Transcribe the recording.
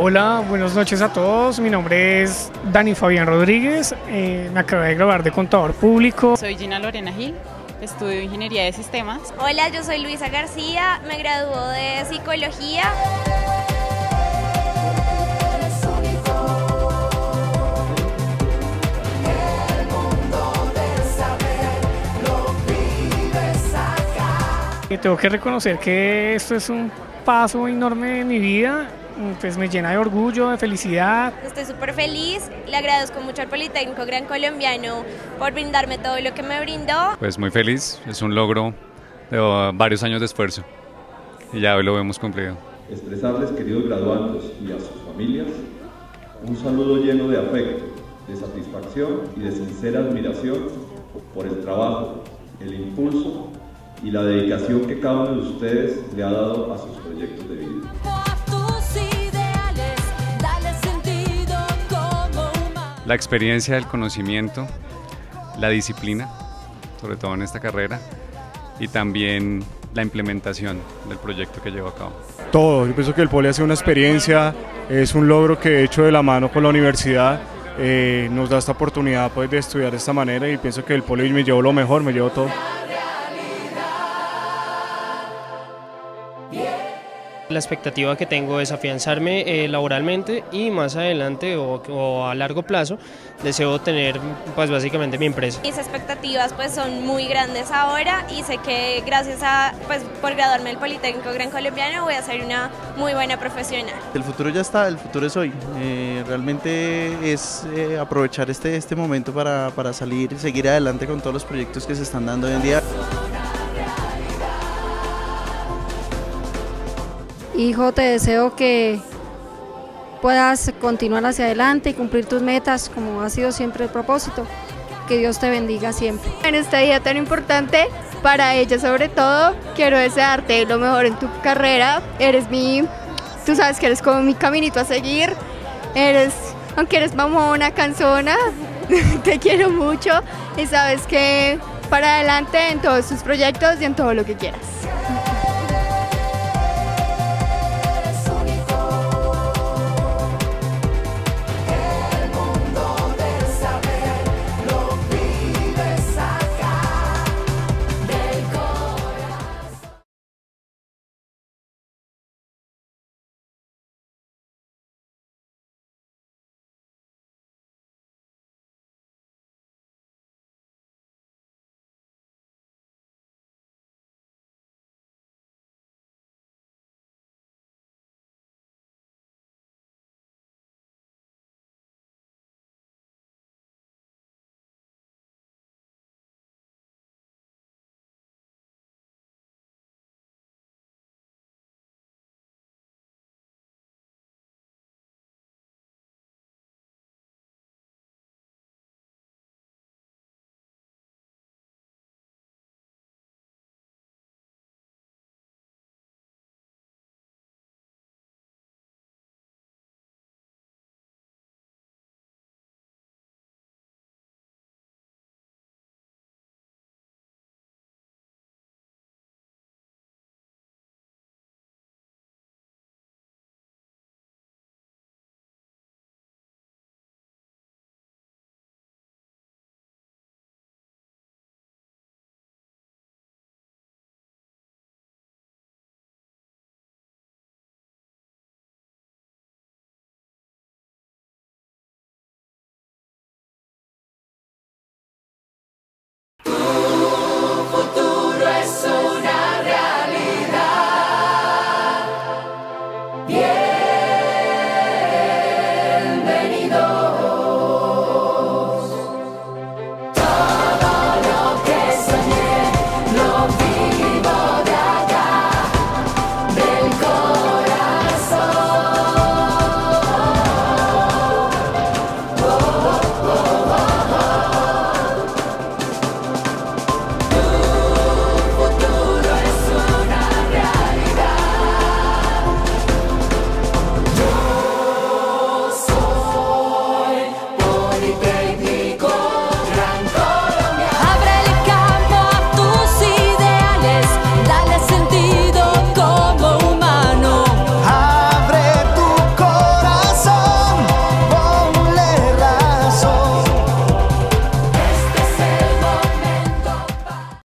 Hola, buenas noches a todos. Mi nombre es Dani Fabián Rodríguez. Eh, me acabo de graduar de contador público. Soy Gina Lorena Gil. Estudio Ingeniería de Sistemas. Hola, yo soy Luisa García. Me graduó de Psicología. Y tengo que reconocer que esto es un paso enorme en mi vida, pues me llena de orgullo, de felicidad. Estoy súper feliz, le agradezco mucho al Politécnico Gran Colombiano por brindarme todo lo que me brindó. Pues muy feliz, es un logro de varios años de esfuerzo y ya hoy lo hemos cumplido. Expresarles, queridos graduandos y a sus familias, un saludo lleno de afecto, de satisfacción y de sincera admiración por el trabajo, el impulso y la dedicación que cada uno de ustedes le ha dado a sus proyectos de vida. La experiencia, el conocimiento, la disciplina, sobre todo en esta carrera, y también la implementación del proyecto que llevo a cabo. Todo, yo pienso que el Poli ha sido una experiencia, es un logro que he hecho de la mano con la universidad, eh, nos da esta oportunidad pues, de estudiar de esta manera y pienso que el Poli me llevó lo mejor, me llevó todo. La expectativa que tengo es afianzarme eh, laboralmente y más adelante o, a largo plazo deseo tener pues básicamente mi empresa. Mis expectativas pues son muy grandes ahora y sé que gracias a pues por graduarme del Politécnico Gran Colombiano voy a ser una muy buena profesional. El futuro ya está, el futuro es hoy. Eh, realmente es eh, aprovechar este, este momento para, para salir y seguir adelante con todos los proyectos que se están dando hoy en día. Hijo, te deseo que puedas continuar hacia adelante y cumplir tus metas como ha sido siempre el propósito. Que Dios te bendiga siempre. En este día tan importante, para ella sobre todo, quiero desearte lo mejor en tu carrera. Eres mi, tú sabes que eres como mi caminito a seguir. Eres, aunque eres mamona, cansona, te quiero mucho y sabes que para adelante en todos tus proyectos y en todo lo que quieras.